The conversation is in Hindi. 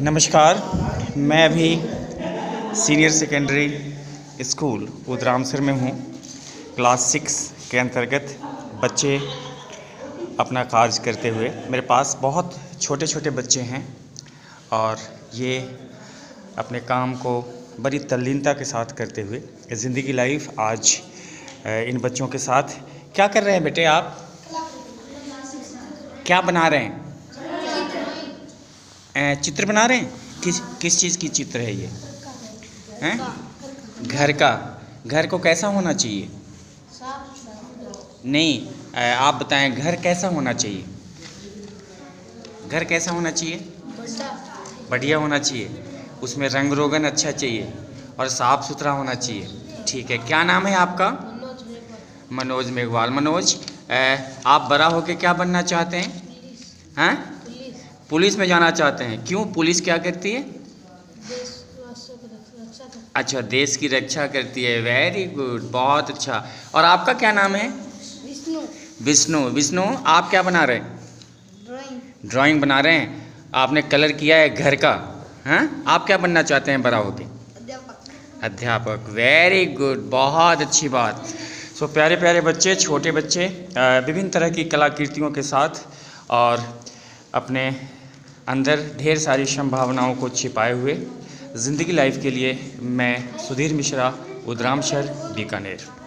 नमस्कार, मैं अभी सीनियर सेकेंडरी स्कूल उदरामसर में हूँ। क्लास सिक्स के अंतर्गत बच्चे अपना कार्य करते हुए मेरे पास बहुत छोटे छोटे बच्चे हैं और ये अपने काम को बड़ी तल्लीनता के साथ करते हुए ज़िंदगी लाइफ आज इन बच्चों के साथ क्या कर रहे हैं बेटे आप? क्या बना रहे हैं? चित्र बना रहे हैं? किस किस चीज़ की चित्र है ये? हैं? घर का। घर को कैसा होना चाहिए? नहीं आप बताएँ घर कैसा होना चाहिए? घर कैसा होना चाहिए? बढ़िया होना चाहिए। उसमें रंग रोगन अच्छा चाहिए और साफ़ सुथरा होना चाहिए। ठीक है क्या नाम है आपका? मनोज मेघवाल। मनोज आप बड़ा होकर क्या बनना चाहते हैं? हैं? पुलिस में जाना चाहते हैं। क्यों? पुलिस क्या करती है? अच्छा देश की रक्षा करती है। वेरी गुड बहुत अच्छा। और आपका क्या नाम है? विष्णु। विष्णु। विष्णु आप क्या बना रहे हैं? ड्राइंग। ड्राइंग बना रहे हैं? आपने कलर किया है घर का हैं? आप क्या बनना चाहते हैं बड़ा होके? अध्यापक। अध्यापक। वेरी गुड बहुत अच्छी बात। सो so, प्यारे प्यारे बच्चे छोटे बच्चे विभिन्न तरह की कलाकृतियों के साथ और अपने अंदर ढेर सारी संभावनाओं को छिपाए हुए ज़िंदगी लाइफ के लिए मैं सुधीर मिश्रा उदरामशर बीकानेर।